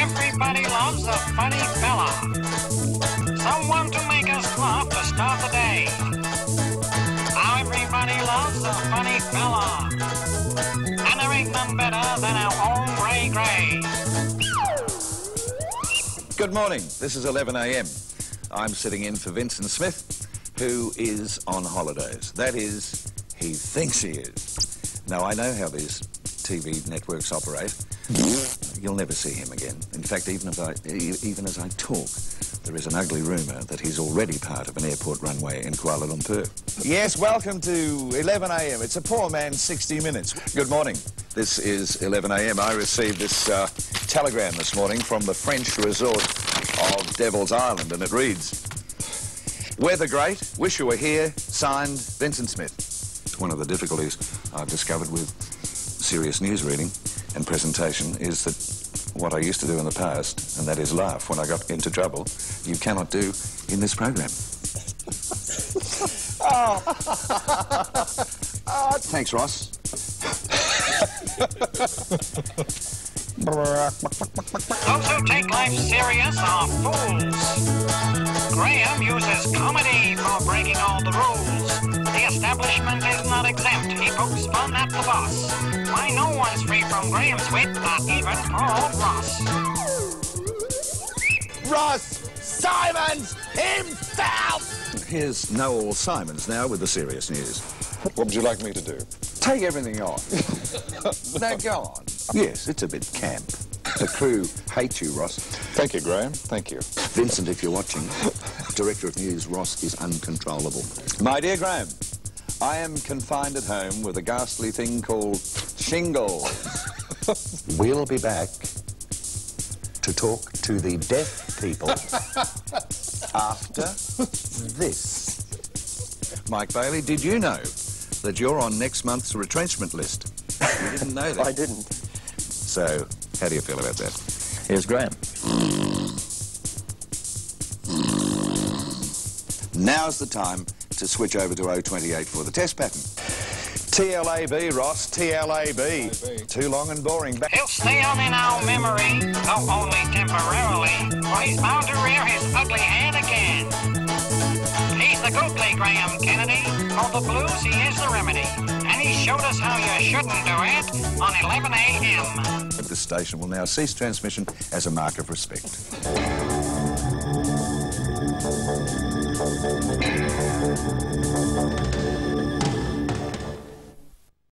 everybody loves a funny fella. Someone to make us laugh to start the day. Everybody loves a funny fella. And there ain't none better than our own Ray Gray. Good morning. This is 11 a.m. I'm sitting in for Vincent Smith, who is on holidays. That is, he thinks he is. Now, I know how these TV networks operate. You'll never see him again. In fact, even, if I, even as I talk, there is an ugly rumour that he's already part of an airport runway in Kuala Lumpur. Yes, welcome to 11 a.m. It's a poor man's 60 minutes. Good morning. This is 11 a.m. I received this uh, telegram this morning from the French resort of Devil's Island, and it reads, Weather great, wish you were here, signed Vincent Smith. It's one of the difficulties I've discovered with serious news reading and presentation is that what I used to do in the past, and that is laugh when I got into trouble, you cannot do in this program. Oh! Ah, thanks, Ross. Those who take life serious are fools. Graham uses comedy for breaking all the rules. The establishment is not exempt. He pokes fun at the boss. Why, no one's free from Graham's wit, not even poor old Ross. Ross Symonds himself! Here's Noel Symonds now with the serious news. What would you like me to do? Take everything on. now go on. Yes, it's a bit camp. The crew hate you, Ross. Thank you, Graham. Thank you. Vincent, if you're watching, Director of News Ross is uncontrollable. My dear Graham, I am confined at home with a ghastly thing called shingles. we'll be back to talk to the deaf people after this. Mike Bailey, did you know that you're on next month's retrenchment list? You didn't know that. I didn't. So, how do you feel about that? Here's Graham. Now's the time to switch over to 028 for the test pattern. TLAB, Ross, TLAB. Too long and boring. Back- He'll stay on in our memory, though only temporarily, for he's bound to rear his ugly head again. He's the googly Graham Kennedy. For the blues, he is the remedy. And he showed us how you shouldn't do it on 11 a.m. This station will now cease transmission as a mark of respect.